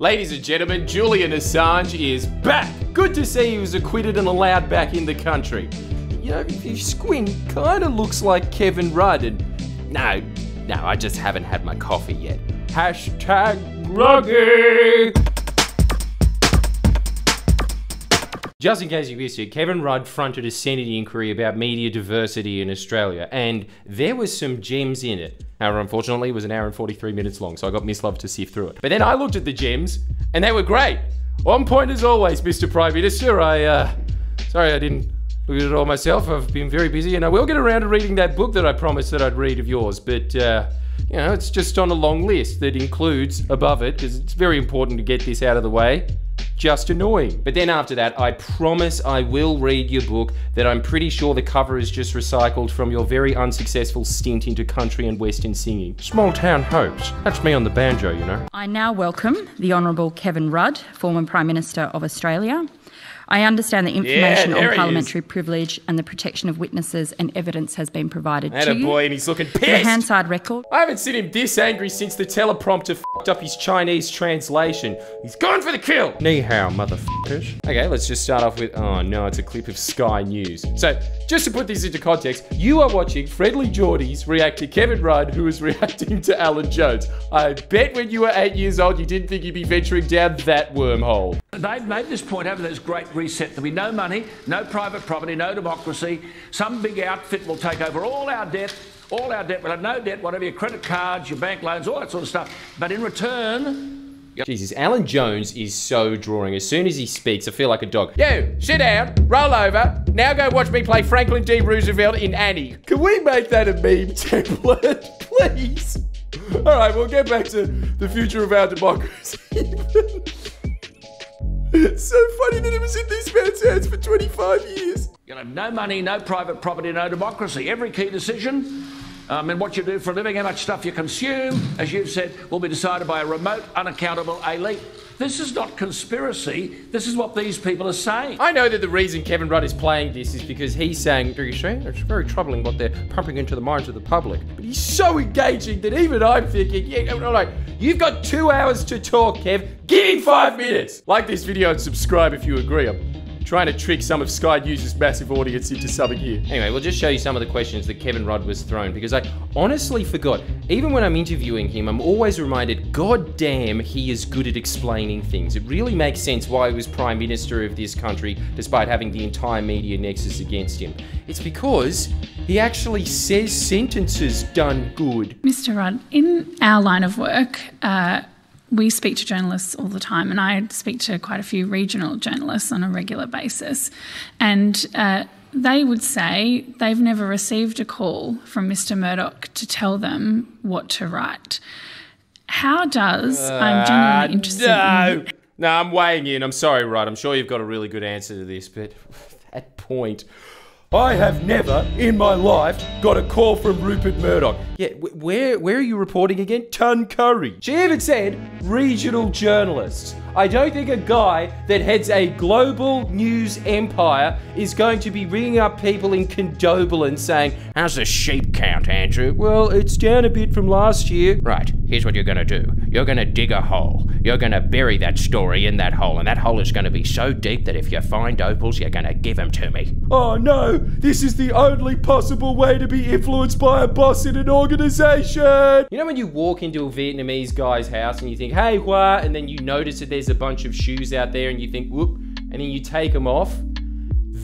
Ladies and gentlemen, Julian Assange is back. Good to see he was acquitted and allowed back in the country. You know, if you squint, kind of looks like Kevin Rudd. And no, no, I just haven't had my coffee yet. Hashtag groggy. Just in case you missed it, Kevin Rudd fronted a Senate inquiry about media diversity in Australia, and there was some gems in it. However, unfortunately, it was an hour and 43 minutes long, so I got Miss Love to sift through it. But then I looked at the gems, and they were great. On point as always, Mr. Prime Minister. I, uh, sorry I didn't look at it all myself. I've been very busy, and I will get around to reading that book that I promised that I'd read of yours, but, uh, you know, it's just on a long list that includes above it, because it's very important to get this out of the way just annoying. But then after that, I promise I will read your book that I'm pretty sure the cover is just recycled from your very unsuccessful stint into country and western singing. Small Town Hopes. That's me on the banjo, you know. I now welcome the Honourable Kevin Rudd, former Prime Minister of Australia. I understand that information there on parliamentary privilege and the protection of witnesses and evidence has been provided And to a you. boy, and he's looking pissed. The. Hansard record. I haven't seen him this angry since the teleprompter fucked up his Chinese translation. He's gone for the kill. Ni hao, motherfuckers. Okay, let's just start off with. Oh no, it's a clip of Sky News. So, just to put this into context, you are watching Friendly Jordies react to Kevin Rudd, who is reacting to Alan Jones. I bet when you were eight years old, you didn't think you'd be venturing down that wormhole. They've made this point, haven't they? This great reset. There'll be no money, no private property, no democracy. Some big outfit will take over all our debt, all our debt. We'll have no debt, whatever your credit cards, your bank loans, all that sort of stuff. But in return, Jesus, Alan Jones is so drawing. As soon as he speaks, I feel like a dog. You, sit down, roll over. Now go watch me play Franklin D. Roosevelt in Annie. Can we make that a meme template, please? All right, we'll get back to the future of our democracy. it's so funny that it was in this man's hands for 25 years. you'll have no money, no private property, no democracy. Every key decision. Um, and what you do for a living, how much stuff you consume, as you've said, will be decided by a remote, unaccountable elite. This is not conspiracy. This is what these people are saying. I know that the reason Kevin Rudd is playing this is because he's saying, Do you see? It's very troubling what they're pumping into the minds of the public. But he's so engaging that even I'm thinking, yeah, I'm like, you've got two hours to talk, Kev. Give me five minutes. Like this video and subscribe if you agree. I'm trying to trick some of Sky News' massive audience into something here. Anyway, we'll just show you some of the questions that Kevin Rudd was thrown because I honestly forgot. Even when I'm interviewing him, I'm always reminded, God damn, he is good at explaining things. It really makes sense why he was Prime Minister of this country despite having the entire media nexus against him. It's because he actually says sentences done good. Mr. Rudd, in our line of work, uh, we speak to journalists all the time, and I speak to quite a few regional journalists on a regular basis. And uh, they would say they've never received a call from Mr. Murdoch to tell them what to write. How does, I'm genuinely interested no. in. No, I'm weighing in. I'm sorry, Rudd. I'm sure you've got a really good answer to this, but that point. I have never in my life got a call from Rupert Murdoch. Yeah, wh- where where are you reporting again? Tuncurry. She even said regional journalists. I don't think a guy that heads a global news empire is going to be ringing up people in Condobolin saying, How's the sheep count, Andrew? Well, it's down a bit from last year. Right, here's what you're gonna do. You're gonna dig a hole. You're gonna bury that story in that hole, and that hole is gonna be so deep that if you find opals, you're gonna give them to me. Oh no, this is the only possible way to be influenced by a boss in an organization. You know when you walk into a Vietnamese guy's house and you think, hey, what? And then you notice that there's a bunch of shoes out there and you think, whoop, and then you take them off?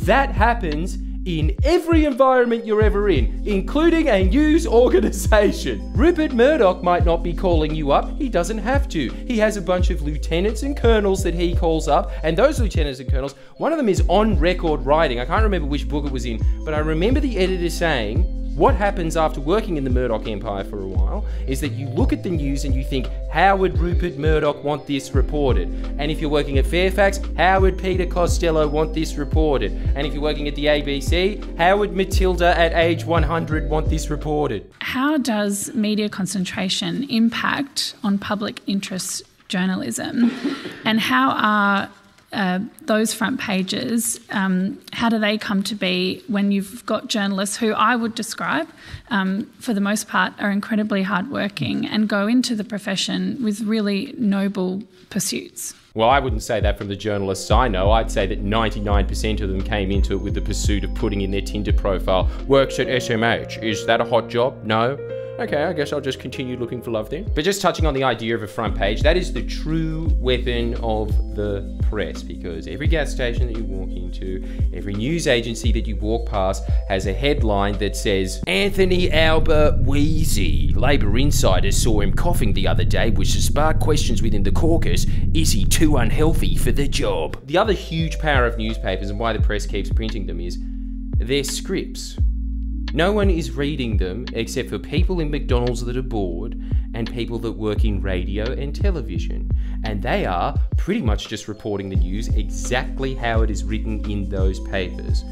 That happens in every environment you're ever in, including a news organization. Rupert Murdoch might not be calling you up, he doesn't have to. He has a bunch of lieutenants and colonels that he calls up, and those lieutenants and colonels, one of them is on record writing. I can't remember which book it was in, but I remember the editor saying, what happens after working in the Murdoch Empire for a while is that you look at the news and you think, how would Rupert Murdoch want this reported? And if you're working at Fairfax, how would Peter Costello want this reported? And if you're working at the ABC, how would Matilda at age 100 want this reported? How does media concentration impact on public interest journalism? and how are uh, those front pages, um, how do they come to be when you've got journalists who I would describe, um, for the most part, are incredibly hardworking and go into the profession with really noble pursuits? Well, I wouldn't say that from the journalists I know. I'd say that 99% of them came into it with the pursuit of putting in their Tinder profile. Works at SMH. Is that a hot job? No. Okay, I guess I'll just continue looking for love then. But just touching on the idea of a front page, that is the true weapon of the press because every gas station that you walk into, every news agency that you walk past has a headline that says Anthony Albert wheezy. Labor insiders saw him coughing the other day, which has sparked questions within the caucus. Is he too unhealthy for the job? The other huge power of newspapers and why the press keeps printing them is they're scripts. No one is reading them except for people in McDonald's that are bored and people that work in radio and television. And they are pretty much just reporting the news exactly how it is written in those papers.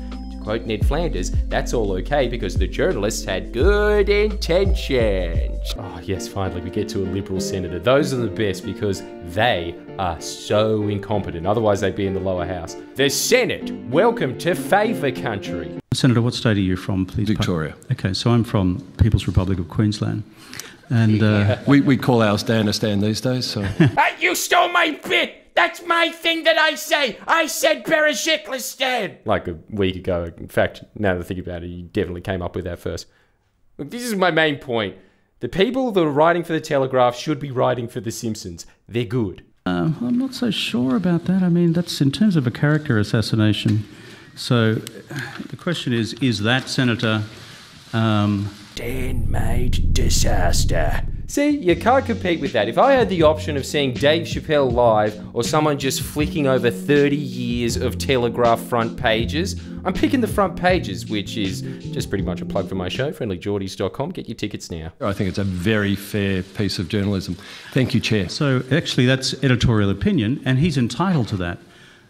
To quote Ned Flanders, that's all okay because the journalists had good intentions. Oh, yes, finally, we get to a Liberal senator. Those are the best because they are so incompetent. Otherwise, they'd be in the lower house. The Senate, welcome to favour country. Senator, what state are you from, please? Victoria. Okay, so I'm from People's Republic of Queensland. And uh, We, we call ours Danistan these days, so. Hey, you stole my bit! That's my thing that I say! I said Berejiklistan! Like a week ago. In fact, now that I think about it, you definitely came up with that first. Look, this is my main point. The people that are writing for The Telegraph should be writing for The Simpsons. They're good. um, I'm not so sure about that. I mean, that's in terms of a character assassination. So the question is is that Senator. Um, Dan made disaster. See, you can't compete with that. If I had the option of seeing Dave Chappelle live or someone just flicking over 30 years of Telegraph front pages, I'm picking the front pages, which is just pretty much a plug for my show, friendlyjordies.com. Get your tickets now. I think it's a very fair piece of journalism. Thank you, Chair. so actually, that's editorial opinion, and he's entitled to that.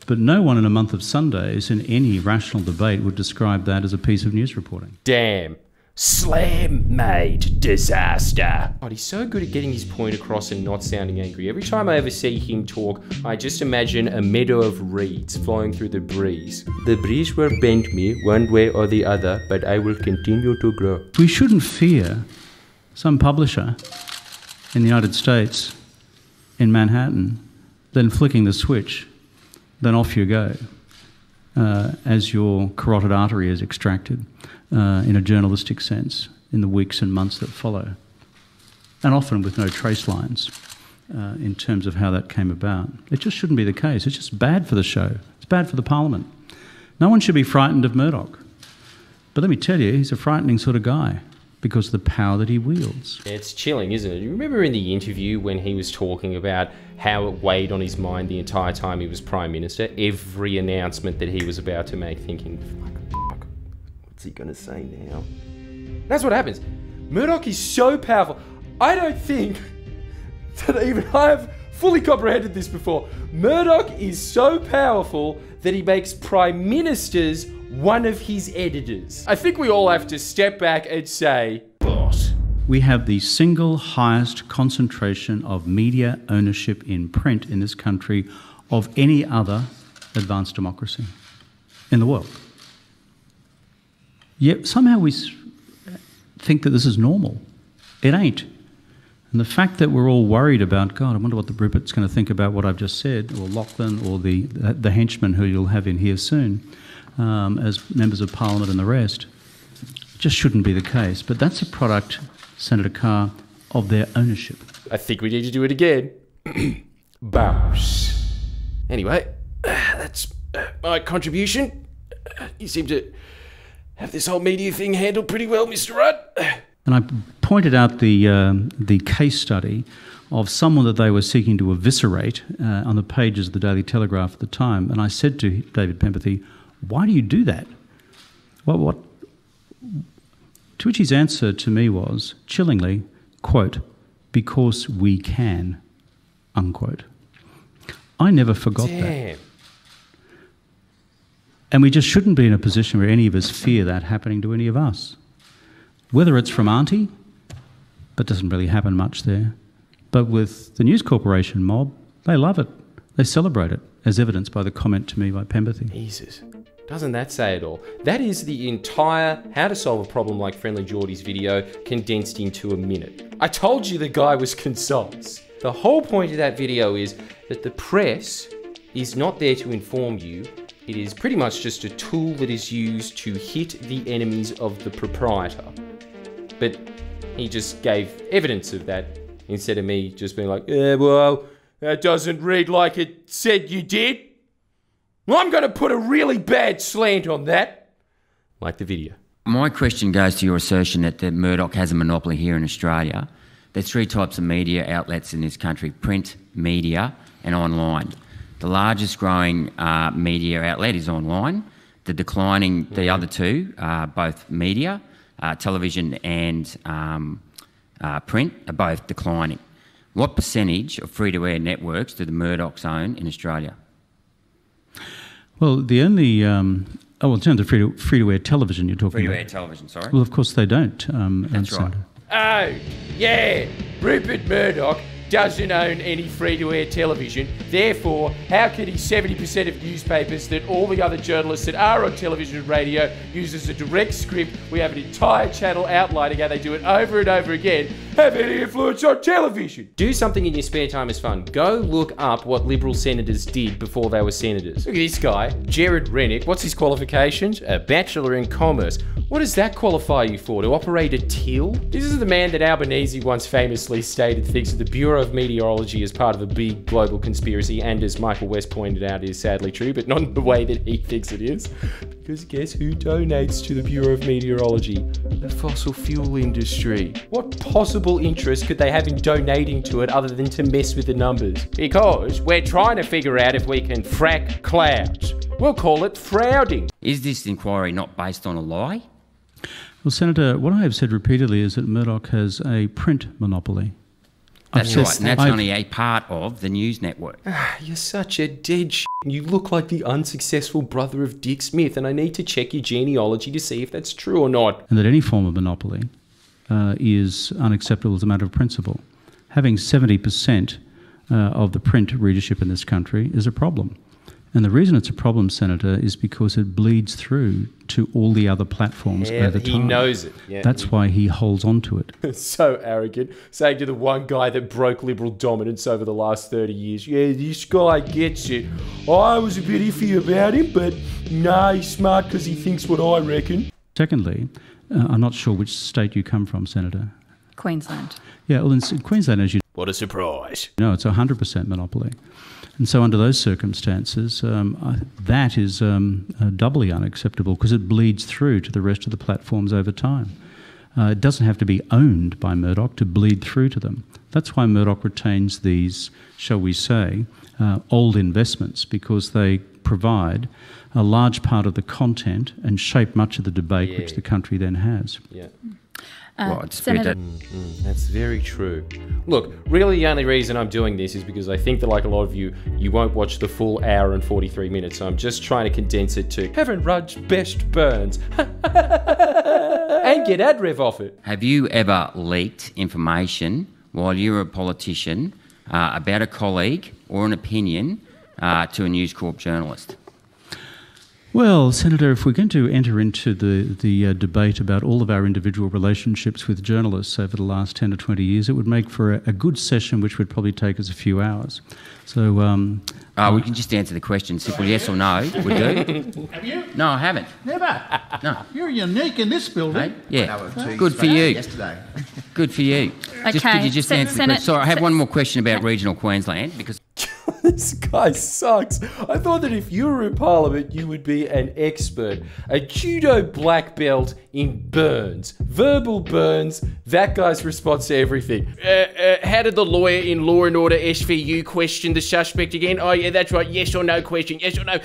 But no one in a month of Sundays in any rational debate would describe that as a piece of news reporting. Damn. Slam made disaster. God, he's so good at getting his point across and not sounding angry. Every time I ever see him talk, I just imagine a meadow of reeds flowing through the breeze. The breeze will bend me one way or the other, but I will continue to grow. We shouldn't fear some publisher in the United States, in Manhattan, then flicking the switch, then off you go uh, as your carotid artery is extracted uh, in a journalistic sense in the weeks and months that follow. And often with no trace lines uh, in terms of how that came about. It just shouldn't be the case. It's just bad for the show, it's bad for the parliament. No one should be frightened of Murdoch. But let me tell you, he's a frightening sort of guy because of the power that he wields. It's chilling, isn't it? You remember in the interview when he was talking about how it weighed on his mind the entire time he was Prime Minister? Every announcement that he was about to make, thinking, fuck, what's he going to say now? That's what happens. Murdoch is so powerful. I don't think that even I have fully comprehended this before. Murdoch is so powerful that he makes prime ministers one of his editors. I think we all have to step back and say, boss. We have the single highest concentration of media ownership in print in this country of any other advanced democracy in the world. Yet somehow we think that this is normal. It ain't. And the fact that we're all worried about, God, I wonder what the Rupert's going to think about what I've just said, or Lachlan, or the, the henchman who you'll have in here soon, um, as members of Parliament and the rest, just shouldn't be the case. But that's a product, Senator Carr, of their ownership. I think we need to do it again. Bounce. Anyway, that's uh, my contribution. Uh, You seem to have this whole media thing handled pretty well, Mr. Rudd. And I pointed out the, um, the case study of someone that they were seeking to eviscerate uh, on the pages of the Daily Telegraph at the time. And I said to David Penberthy, Why do you do that? Well, what? To which his answer to me was, chillingly, quote, because we can, unquote. I never forgot that. And we just shouldn't be in a position where any of us fear that happening to any of us. Whether it's from Auntie, but doesn't really happen much there. But with the News Corporation mob, they love it. They celebrate it, as evidenced by the comment to me by Penberthy. Jesus. Doesn't that say it all? That is the entire how to solve a problem like Friendly Jordies video condensed into a minute. I told you the guy was concise. The whole point of that video is that the press is not there to inform you. It is pretty much just a tool that is used to hit the enemies of the proprietor. But he just gave evidence of that instead of me just being like, yeah, well, that doesn't read like it said you did. Well, I'm going to put a really bad slant on that. Like the video. My question goes to your assertion that the Murdoch has a monopoly here in Australia. There's three types of media outlets in this country print, media, and online. The largest growing uh, media outlet is online. The declining, the other two, uh, both media, uh, television, and um, uh, print, are both declining. What percentage of free to air networks do the Murdochs own in Australia? Well, the only, um, oh, well, in terms of free to, free to air television, you're talking Free to about. air television, sorry. Well, of course they don't. Um, That's right. Senator. Oh, yeah, Rupert Murdoch doesn't own any free to air television. Therefore, how can he 70% of newspapers that all the other journalists that are on television and radio use as a direct script? We have an entire channel outlining how they do it over and over again. Have any influence on television? Do something in your spare time is fun. Go look up what Liberal senators did before they were senators. Look at this guy, Gerard Rennick. What's his qualifications? A Bachelor in Commerce. What does that qualify you for? To operate a till? This is the man that Albanese once famously stated thinks of the Bureau of Meteorology is part of a big global conspiracy, and as Michael West pointed out, is sadly true, but not in the way that he thinks it is. Because guess who donates to the Bureau of Meteorology? The fossil fuel industry. What possible interest could they have in donating to it other than to mess with the numbers? Because we're trying to figure out if we can frack clouds. We'll call it frauding. Is this inquiry not based on a lie? Well, Senator, what I have said repeatedly is that Murdoch has a print monopoly. I've That's right, and that's I've- only a part of the news network. You're such a dead sh- You look like the unsuccessful brother of Dick Smith, and I need to check your genealogy to see if that's true or not. and that any form of monopoly uh, is unacceptable as a matter of principle. Having 70% uh, of the print readership in this country is a problem. And the reason it's a problem, Senator, is because it bleeds through to all the other platforms Yeah, over he knows it. Yeah, That's why he holds on to it. so arrogant, saying to the one guy that broke liberal dominance over the last 30 years, yeah, this guy gets it. I was a bit iffy about him, but nah, he's smart because he thinks what I reckon. Secondly, uh, I'm not sure which state you come from, Senator. Queensland. Yeah, well, in Queensland, as you What a surprise. No, it's a 100% monopoly. And so, under those circumstances, um, I, that is um, uh, doubly unacceptable because it bleeds through to the rest of the platforms over time. Uh, it doesn't have to be owned by Murdoch to bleed through to them. That's why Murdoch retains these, shall we say, uh, old investments because they provide a large part of the content and shape much of the debate which the country then has. Yeah. Uh, Well, it's good Senator, that- That's very true. Look, really, the only reason I'm doing this is because I think that, like a lot of you, you won't watch the full hour and 43 minutes. So I'm just trying to condense it to Kevin Rudd's best burns and get ad rev off it. Have you ever leaked information while you were a politician uh, about a colleague or an opinion uh, to a News Corp journalist? Well, Senator, if we're going to enter into the, the uh, debate about all of our individual relationships with journalists over the last 10 or 20 years, it would make for a, a good session which would probably take us a few hours. So, um, Uh, we can just answer the question simple yes or no. We do. Have you? No, I haven't. Never. No. You're unique in this building. Hey? Yeah. Good for you. Yesterday. Good for you. Just, could Okay, you just Sen- answer the question? Sorry, I have one more question about regional Queensland because this guy sucks. I thought that if you were in Parliament, you would be an expert, a judo black belt in burns, verbal burns. That guy's response to everything. Uh, uh, how did the lawyer in Law and Order SVU question the suspect again? Oh yeah, that's right. Yes or no question. Yes or no.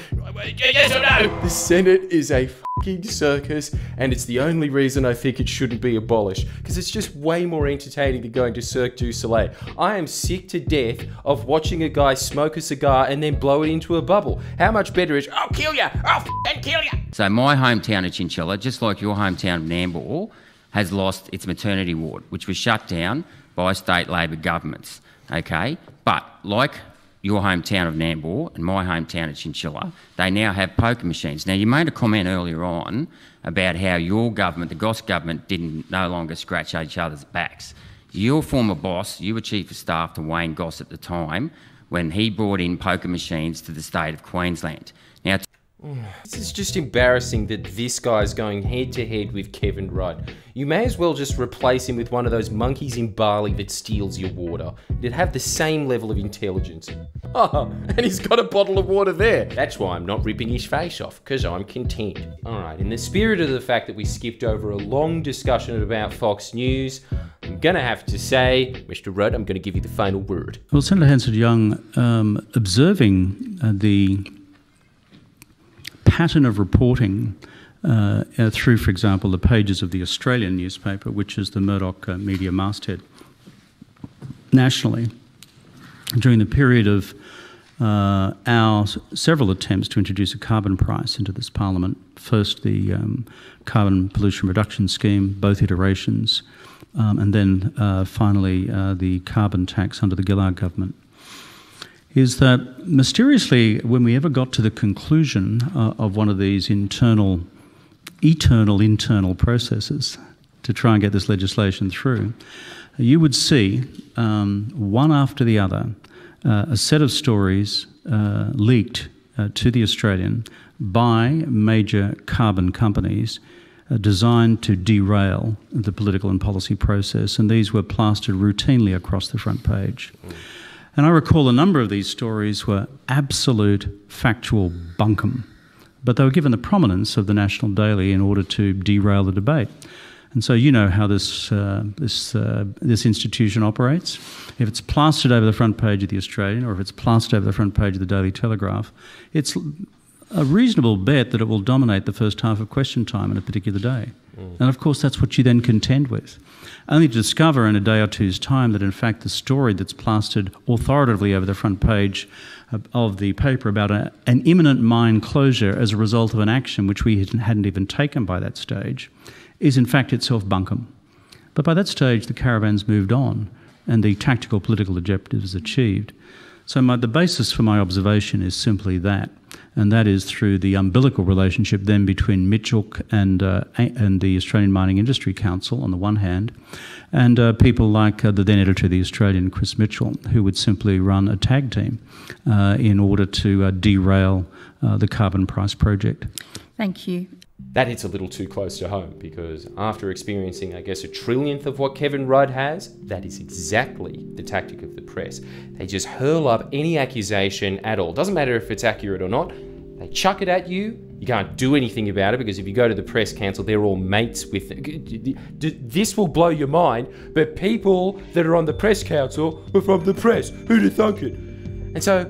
Yes or no. The Senate is a fucking circus, and it's the only reason I think it shouldn't be abolished because it's just way more entertaining than going to Cirque du Soleil. I am sick to death of watching a guy smoke a cigar and then blow it into a bubble. How much better is I'll kill you, I'll f***ing kill you. So my hometown of Chinchilla, just like your hometown of Nambour, has lost its maternity ward, which was shut down by state Labor governments. Okay, but like your hometown of Nambour and my hometown of Chinchilla, they now have poker machines. Now, you made a comment earlier on about how your government, the Goss government, didn't no longer scratch each other's backs. Your former boss, you were chief of staff to Wayne Goss at the time, when he brought in poker machines to the state of Queensland. Now, This is just embarrassing that this guy's going head to head with Kevin Rudd. You may as well just replace him with one of those monkeys in Bali that steals your water. It'd have the same level of intelligence. Oh, and he's got a bottle of water there. That's why I'm not ripping his face off, because I'm content. Alright, in the spirit of the fact that we skipped over a long discussion about Fox News, I'm gonna have to say, Mr. Rudd, I'm gonna give you the final word. Well, Senator Hanson-Young, um, observing uh, the pattern of reporting uh, uh, through, for example, the pages of the Australian newspaper, which is the Murdoch uh, media masthead nationally, during the period of uh, our several attempts to introduce a carbon price into this parliament. First, the um, carbon pollution reduction scheme, both iterations, um, and then uh, finally uh, the carbon tax under the Gillard government. Is that mysteriously, when we ever got to the conclusion uh, of one of these internal, eternal internal processes to try and get this legislation through, you would see um, one after the other uh, a set of stories uh, leaked uh, to the Australian by major carbon companies uh, designed to derail the political and policy process, and these were plastered routinely across the front page. And I recall a number of these stories were absolute factual bunkum, but they were given the prominence of the National Daily in order to derail the debate. And so you know how this, uh, this, uh, this institution operates. If it's plastered over the front page of the Australian or if it's plastered over the front page of the Daily Telegraph, it's a reasonable bet that it will dominate the first half of question time on a particular day. And of course, that's what you then contend with. Only to discover in a day or two's time that, in fact, the story that's plastered authoritatively over the front page of- the paper about a, an imminent mine closure as a result of an action which we hadn't- even taken by that stage is, in fact, itself bunkum. But by that stage, the caravan's moved on and the tactical political objective achieved. So my, the basis for my observation is simply that, and that is through the umbilical relationship then between Mitchell and, uh, and the Australian Mining Industry Council on the one hand, and uh, people like uh, the then editor of the Australian, Chris Mitchell, who would simply run a tag team uh, in order to uh, derail uh, the carbon price project. Thank you. That hits a little too close to home because after experiencing, I guess, a trillionth of what Kevin Rudd has, that is exactly the tactic of the press. They just hurl up any accusation at all. Doesn't matter if it's accurate or not. They chuck it at you. You can't do anything about it because if you go to the press council, they're all mates with. This will blow your mind, but people that are on the press council are from the press. Who'd have thunk it? And so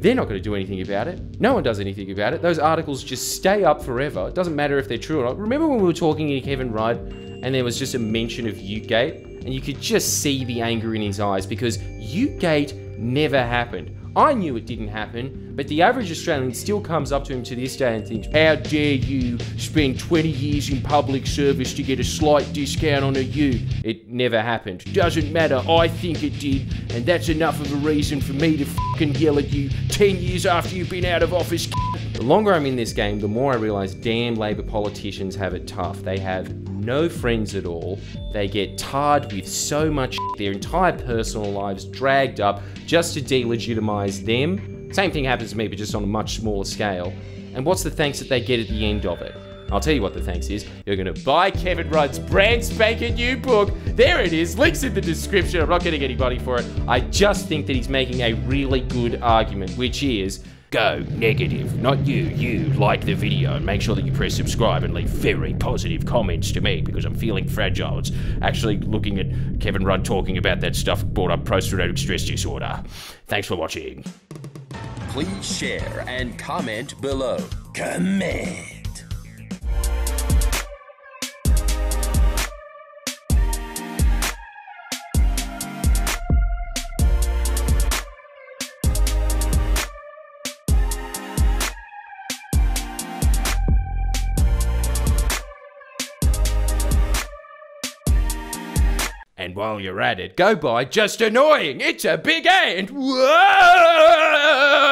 they're not going to do anything about it. No one does anything about it. Those articles just stay up forever. It doesn't matter if they're true or not. Remember when we were talking to Kevin Rudd and there was just a mention of Utegate? And you could just see the anger in his eyes because Utegate never happened. I knew it didn't happen, but the average Australian still comes up to him to this day and thinks, How dare you spend 20 years in public service to get a slight discount on a U? It never happened. Doesn't matter, I think it did, and that's enough of a reason for me to fucking yell at you 10 years after you've been out of office. The longer I'm in this game, the more I realise damn Labor politicians have it tough. They have no friends at all. They get tarred with so much their entire personal lives dragged up just to delegitimize them. Same thing happens to me, but just on a much smaller scale. And what's the thanks that they get at the end of it? I'll tell you what the thanks is. You're going to buy Kevin Rudd's brand spanking new book. There it is. Links in the description. I'm not getting anybody for it. I just think that he's making a really good argument, which is go negative. Not you. You like the video and make sure that you press subscribe and leave very positive comments to me because I'm feeling fragile. It's actually looking at Kevin Rudd talking about that stuff brought up post traumatic stress disorder. Thanks for watching. Please share and comment below. Comment. You're at it, go buy Just Annoying. It's a big ant. Whoa!